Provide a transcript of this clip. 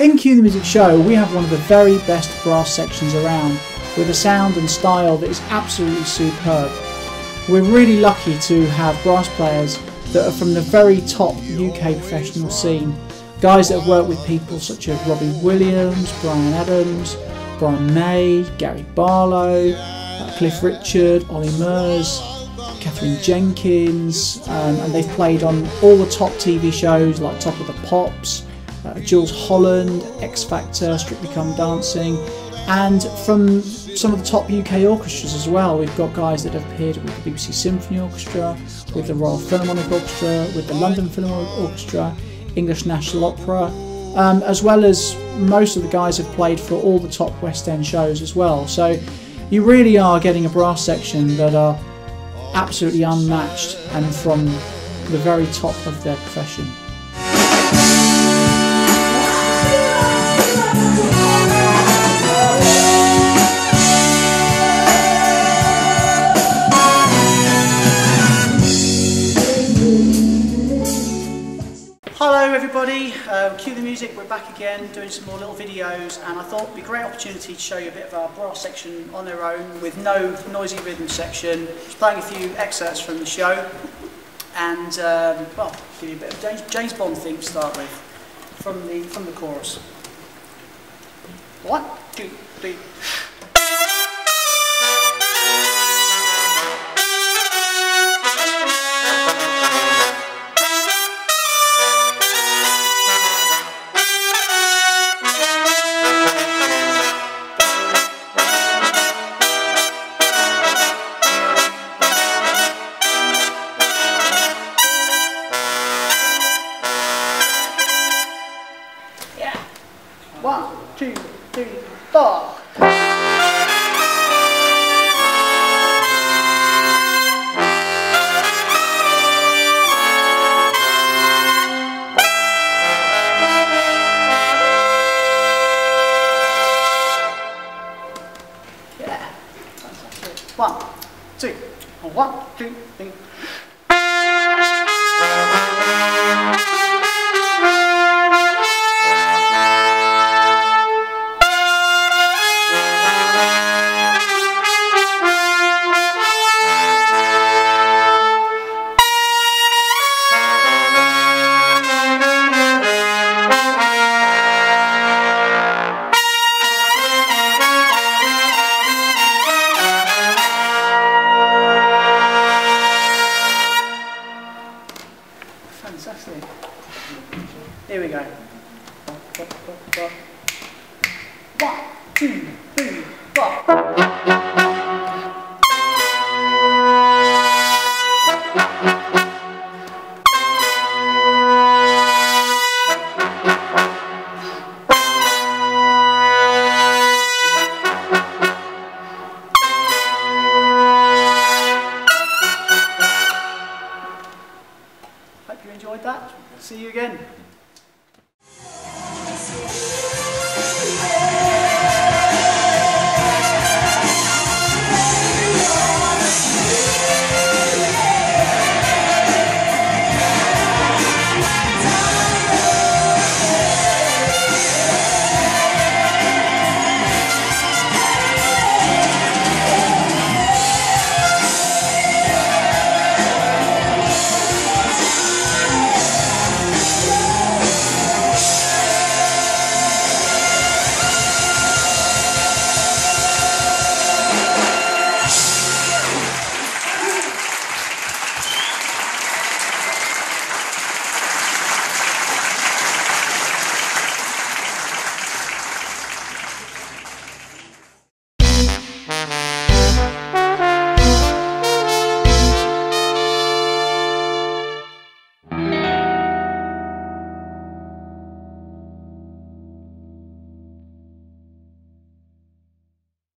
In Q the Music Show, we have one of the very best brass sections around, with a sound and style that is absolutely superb. We're really lucky to have brass players that are from the very top UK professional scene. Guys that have worked with people such as Robbie Williams, Bryan Adams, Brian May, Gary Barlow, uh, Cliff Richard, Ollie Murs, Katherine Jenkins, um, and they've played on all the top TV shows like Top of the Pops, uh, Jools Holland, X Factor, Strictly Come Dancing, and from some of the top UK orchestras as well. We've got guys that have appeared with the BBC Symphony Orchestra, with the Royal Philharmonic Orchestra, with the London Philharmonic Orchestra, English National Opera, um, as well as most of the guys have played for all the top West End shows as well. So you really are getting a brass section that are absolutely unmatched and from the very top of their profession. Everybody, uh, Q the Music, we're back again doing some more little videos and I thought it'd be a great opportunity to show you a bit of our brass section on their own with no noisy rhythm section, just playing a few excerpts from the show and um, well, give you a bit of James, James Bond theme to start with from the, from the chorus. One, two, three. Two, three, four. Yeah. One, two, one, two, three. One, two, three, four. Hope you enjoyed that. See you again.